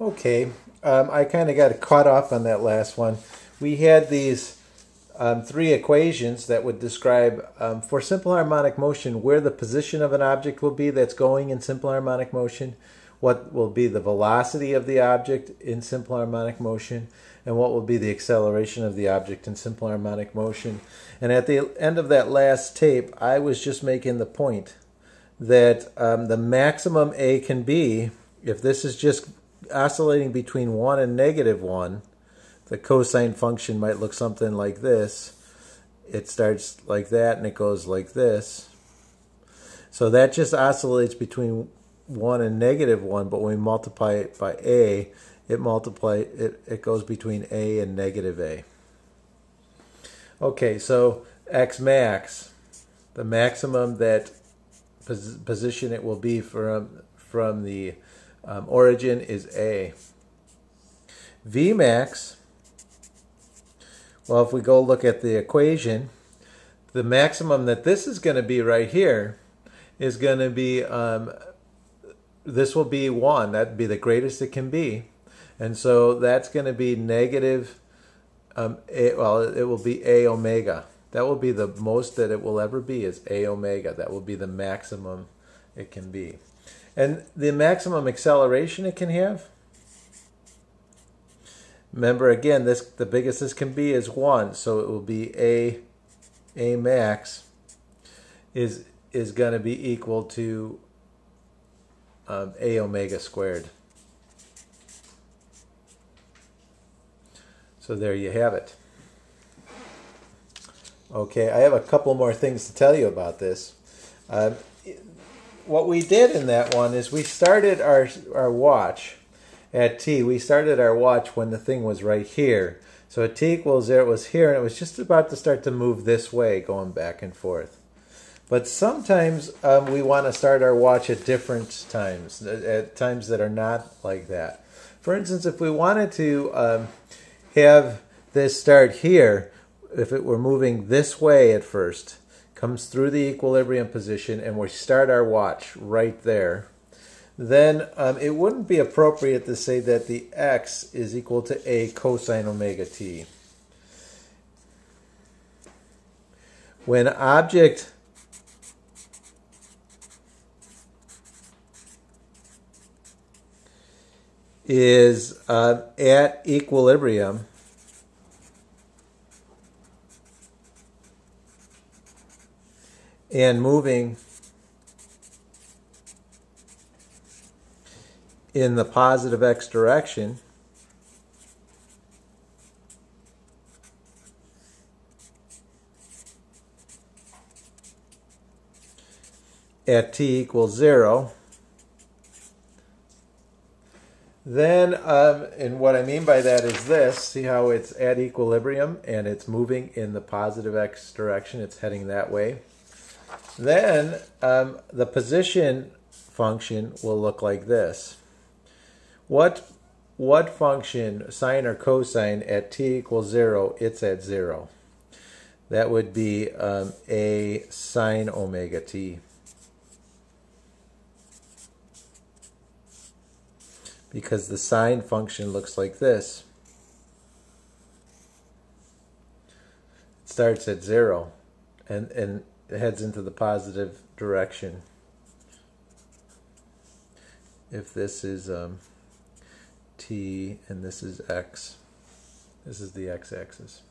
Okay, um, I kind of got caught off on that last one. We had these um, three equations that would describe, um, for simple harmonic motion, where the position of an object will be that's going in simple harmonic motion, what will be the velocity of the object in simple harmonic motion, and what will be the acceleration of the object in simple harmonic motion. And at the end of that last tape, I was just making the point that um, the maximum A can be, if this is just oscillating between 1 and negative 1, the cosine function might look something like this. It starts like that and it goes like this. So that just oscillates between 1 and negative 1, but when we multiply it by a, it multiply it, it goes between a and negative a. Okay, so x max, the maximum that pos position it will be from from the um, origin is A. Vmax, well, if we go look at the equation, the maximum that this is going to be right here is going to be, um, this will be 1. That'd be the greatest it can be. And so that's going to be negative, um, a, well, it will be A omega. That will be the most that it will ever be is A omega. That will be the maximum it can be. And the maximum acceleration it can have Remember again, this the biggest this can be is one, so it will be a a max is is going to be equal to um, a omega squared. So there you have it. Okay, I have a couple more things to tell you about this. Uh, what we did in that one is we started our our watch at t, we started our watch when the thing was right here. So at t equals 0, it was here, and it was just about to start to move this way, going back and forth. But sometimes um, we want to start our watch at different times, at times that are not like that. For instance, if we wanted to um, have this start here, if it were moving this way at first, comes through the equilibrium position, and we start our watch right there, then um, it wouldn't be appropriate to say that the x is equal to a cosine omega t. When object is uh, at equilibrium, and moving in the positive x direction, at t equals 0, then, um, and what I mean by that is this, see how it's at equilibrium and it's moving in the positive x direction, it's heading that way. Then um, the position function will look like this. What what function, sine or cosine, at t equals 0, it's at 0. That would be um, a sine omega t. Because the sine function looks like this. It starts at 0 and, and heads into the positive direction. If this is... Um, t, and this is x. This is the x-axis.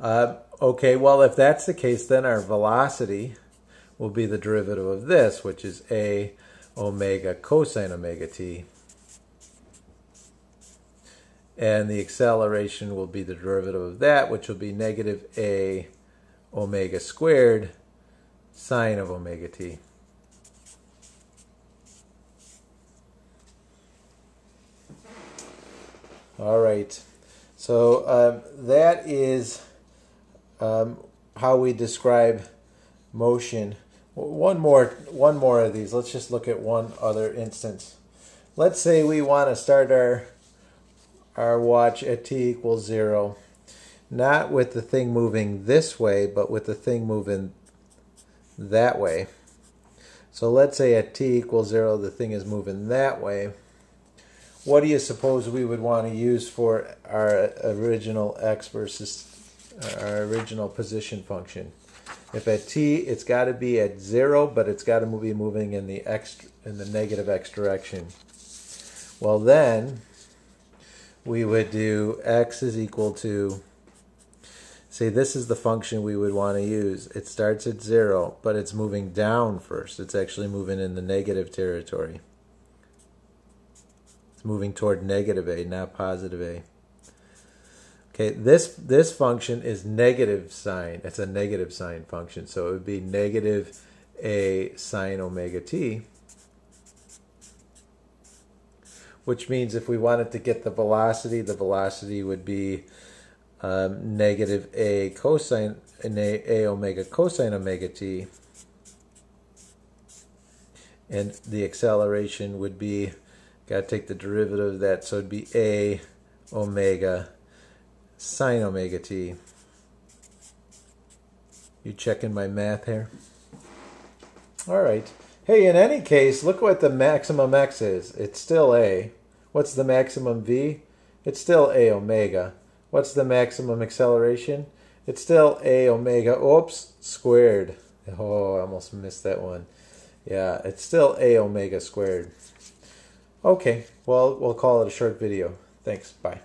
Uh, okay, well, if that's the case, then our velocity will be the derivative of this, which is a omega cosine omega t. And the acceleration will be the derivative of that, which will be negative a omega squared sine of omega t. All right. So um, that is um, how we describe motion. One more, one more of these. Let's just look at one other instance. Let's say we want to start our our watch at t equals zero, not with the thing moving this way, but with the thing moving that way. So let's say at t equals zero, the thing is moving that way. what do you suppose we would want to use for our original x versus our original position function? If at t, it's got to be at zero, but it's got to be moving in the x in the negative x direction. Well, then we would do x is equal to say this is the function we would want to use. It starts at zero, but it's moving down first. It's actually moving in the negative territory. It's moving toward negative a, not positive a. Okay, this this function is negative sine. It's a negative sine function, so it would be negative a sine omega t. Which means if we wanted to get the velocity, the velocity would be um, negative a cosine a, a omega cosine omega t, and the acceleration would be got to take the derivative of that, so it'd be a omega sine omega t. You checking my math here? All right. Hey, in any case, look what the maximum x is. It's still a. What's the maximum v? It's still a omega. What's the maximum acceleration? It's still a omega. Oops, squared. Oh, I almost missed that one. Yeah, it's still a omega squared. Okay, well, we'll call it a short video. Thanks. Bye.